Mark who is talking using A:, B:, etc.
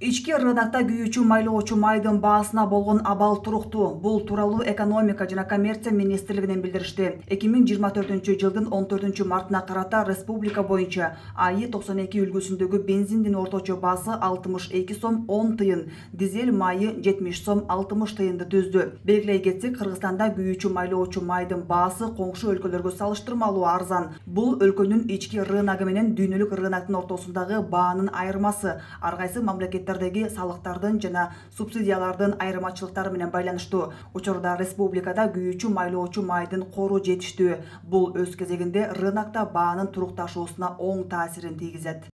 A: ички рынокто күйүүчү майлоочу майдын баасына болгон абал туруктуу бул тууралуу экономика жана коммерция министрлигинен билдиришти. Эки миң жыйырма төртүнчү жылдын он төртүнчү мартына карата республика боюнча аи токсон эки үлгүсүндөгү бензиндин орточо баасы алтымыш эки сом он тыйын дизель майы жетимиш сом алтымыш тыйынды түздү. Белгилей кетсек кыргызстанда күйүүчү майлоочу майдын баасы коңшу өлкөлөргө салыштырмалуу арзан. Бул өлкөнүн ички рыногу менен дүйнөлүк рыноктун ортосундагы баанын айырмасы. Ар кайсы мамлекет салыктардын жана субсидиялардын айырмачылыктары менен байланыштуу учурда республикада күйүүчү майлоочу майдын кору жетиштүү. Бул өз кезегинде рынокто баанын турукташуусуна оң таасирин тийгизет.